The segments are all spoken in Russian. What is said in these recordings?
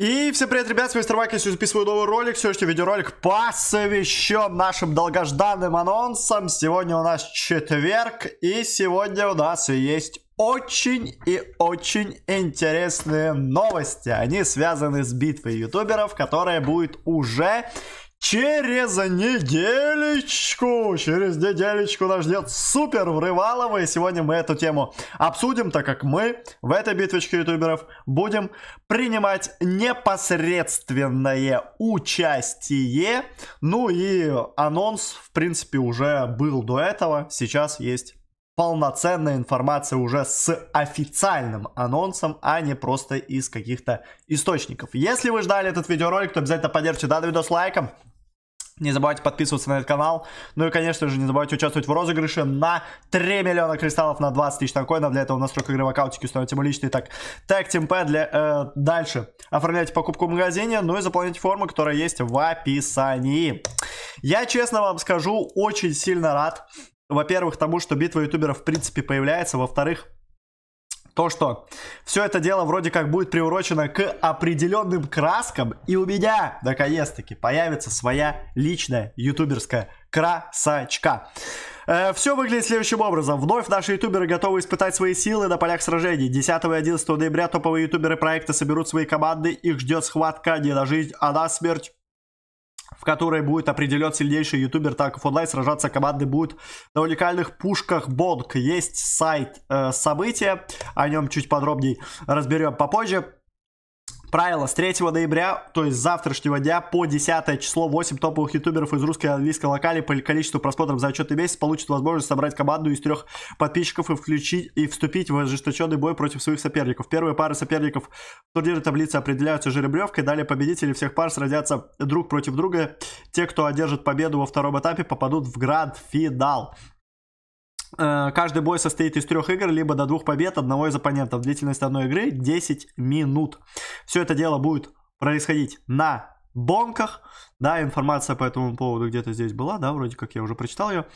И всем привет, ребят, с вами Старвак, я записываю новый ролик, сегодняшний видеоролик посвящен нашим долгожданным анонсам. Сегодня у нас четверг, и сегодня у нас есть очень и очень интересные новости. Они связаны с битвой ютуберов, которая будет уже Через неделечку, через неделечку нас ждет супер врывалово, и сегодня мы эту тему обсудим, так как мы в этой битвочке ютуберов будем принимать непосредственное участие. Ну и анонс, в принципе, уже был до этого, сейчас есть полноценная информация уже с официальным анонсом, а не просто из каких-то источников. Если вы ждали этот видеоролик, то обязательно поддержите данный видос лайком, не забывайте подписываться на этот канал. Ну и, конечно же, не забывайте участвовать в розыгрыше на 3 миллиона кристаллов на 20 тысяч танкоинов. Для этого настройка игры в аккаунтике установите мой личный. Так, тег TeamPad для... Э, дальше. Оформляйте покупку в магазине, ну и заполняйте форму, которая есть в описании. Я, честно вам скажу, очень сильно рад. Во-первых, тому, что битва ютуберов в принципе появляется. Во-вторых, то, что все это дело вроде как будет приурочено к определенным краскам, и у меня, наконец-таки, появится своя личная ютуберская красочка. Э, все выглядит следующим образом. Вновь наши ютуберы готовы испытать свои силы на полях сражений. 10 и 11 ноября топовые ютуберы проекта соберут свои команды. Их ждет схватка не на жизнь, а на смерть в которой будет определен сильнейший ютубер Tarkov Online. Сражаться команды будут на уникальных пушках Бонг. Есть сайт э, события, о нем чуть подробнее разберем попозже. Правило, с 3 ноября, то есть с завтрашнего дня по 10 число 8 топовых ютуберов из русской и английской локали по количеству просмотров за отчетный месяц получат возможность собрать команду из трех подписчиков и включить и вступить в ожесточенный бой против своих соперников. Первые пары соперников в турнире таблицы определяются жеребьевкой, далее победители всех пар сразятся друг против друга. Те, кто одержит победу во втором этапе, попадут в гранд-финал. Э, каждый бой состоит из трех игр, либо до двух побед одного из оппонентов. Длительность одной игры 10 минут. Все это дело будет происходить на бонках. Да, информация по этому поводу где-то здесь была, да, вроде как я уже прочитал ее.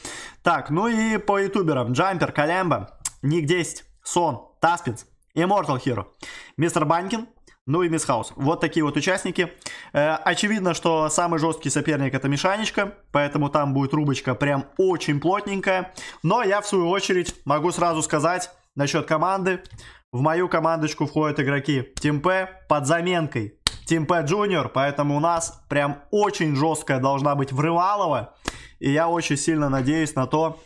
Так, ну и по ютуберам. Джампер, Калямба, Ник 10, Сон, Таспинс, Immortal Hero, Мистер Банкин, ну и Мисс Хаус. Вот такие вот участники. Э, очевидно, что самый жесткий соперник это Мишанечка, поэтому там будет рубочка прям очень плотненькая. Но я в свою очередь могу сразу сказать насчет команды. В мою командочку входят игроки P под заменкой P Junior, поэтому у нас прям очень жесткая должна быть врывалова. И я очень сильно надеюсь на то,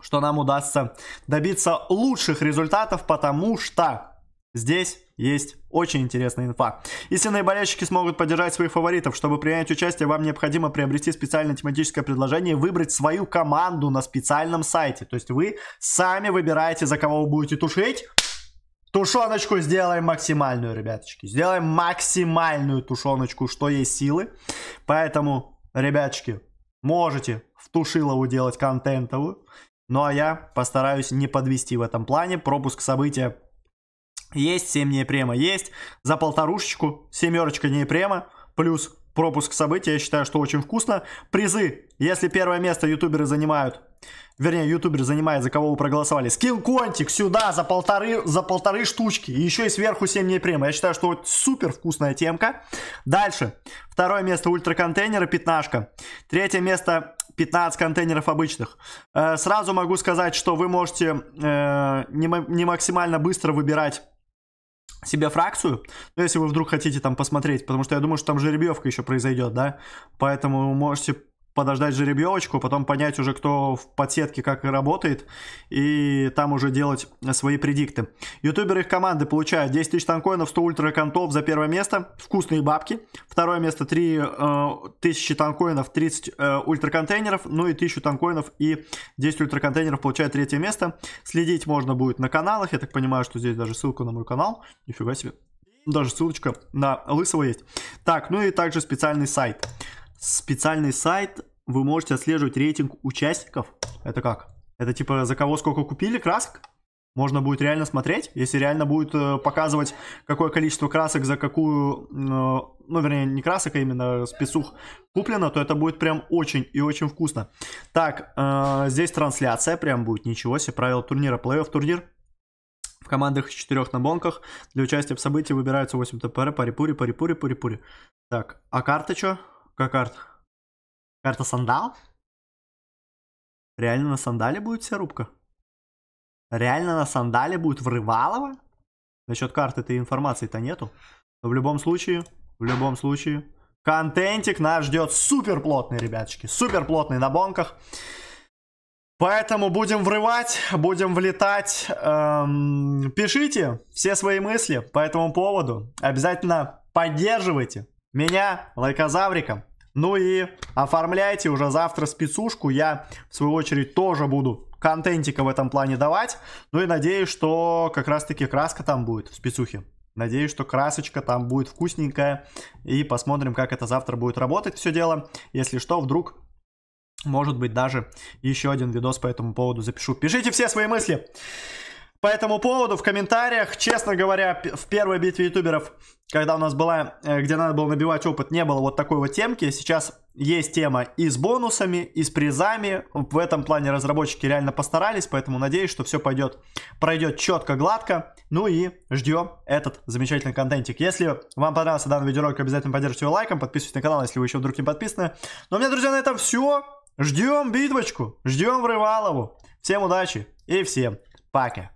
что нам удастся добиться лучших результатов, потому что Здесь есть очень интересная инфа. Истинные болельщики смогут поддержать своих фаворитов. Чтобы принять участие, вам необходимо приобрести специальное тематическое предложение и выбрать свою команду на специальном сайте. То есть вы сами выбираете, за кого вы будете тушить. Тушеночку сделаем максимальную, ребяточки. Сделаем максимальную тушеночку, что есть силы. Поэтому, ребяточки, можете в тушилову делать контентовую. Ну а я постараюсь не подвести в этом плане. Пропуск события есть 7 неепрема, есть. За полторушечку семерочка неепрема, плюс пропуск событий, я считаю, что очень вкусно. Призы, если первое место ютуберы занимают, вернее, ютубер занимает, за кого вы проголосовали. Скилл контик сюда за полторы, за полторы штучки. И еще и сверху 7 неепрема. Я считаю, что супер вкусная темка. Дальше. Второе место ультраконтейнеры, пятнашка. Третье место 15 контейнеров обычных. Э, сразу могу сказать, что вы можете э, не максимально быстро выбирать себе фракцию, ну, если вы вдруг хотите там посмотреть, потому что я думаю, что там жеребьевка еще произойдет, да, поэтому можете подождать жеребьевочку, потом понять уже, кто в подсетке как работает, и там уже делать свои предикты. Ютуберы их команды получают 10 тысяч танкоинов, 100 ультра контов за первое место, вкусные бабки. Второе место 3 э, тысячи танкоинов, 30 э, ультра контейнеров, ну и 1000 танкоинов и 10 ультра контейнеров получает третье место. Следить можно будет на каналах, я так понимаю, что здесь даже ссылка на мой канал, нифига себе. Даже ссылочка на Лысого есть. Так, ну и также специальный сайт специальный сайт, вы можете отслеживать рейтинг участников. Это как? Это типа за кого сколько купили красок? Можно будет реально смотреть, если реально будет э, показывать, какое количество красок за какую, э, ну, вернее, не красок, а именно спецух куплено, то это будет прям очень и очень вкусно. Так, э, здесь трансляция прям будет, ничего себе, правила турнира, плей-офф турнир В командах четырех на бонках для участия в событии выбираются 8 ТПР, парипури, парипури, парипури. Так, а карта что? Какая карта? Карта сандал? Реально на сандале будет вся рубка? Реально на сандале будет врывалово? Насчет карты этой информации-то нету. Но в любом случае, в любом случае, контентик нас ждет супер плотный, ребяточки. Супер плотный на бонках. Поэтому будем врывать, будем влетать. Эм, пишите все свои мысли по этому поводу. Обязательно поддерживайте меня лайкозавриком. Ну и оформляйте уже завтра спецушку. Я, в свою очередь, тоже буду контентика в этом плане давать. Ну и надеюсь, что как раз-таки краска там будет в спецухе. Надеюсь, что красочка там будет вкусненькая. И посмотрим, как это завтра будет работать все дело. Если что, вдруг может быть, даже еще один видос по этому поводу запишу. Пишите все свои мысли по этому поводу в комментариях. Честно говоря, в первой битве ютуберов, когда у нас была, э, где надо было набивать опыт, не было вот такой вот темки. Сейчас есть тема и с бонусами, и с призами. В этом плане разработчики реально постарались, поэтому надеюсь, что все пойдет, пройдет четко, гладко. Ну и ждем этот замечательный контентик. Если вам понравился данный видеоролик, обязательно поддержите его лайком, подписывайтесь на канал, если вы еще вдруг не подписаны. Ну а у меня, друзья, на этом все. Ждем битвочку, ждем Врывалову. Всем удачи и всем пока.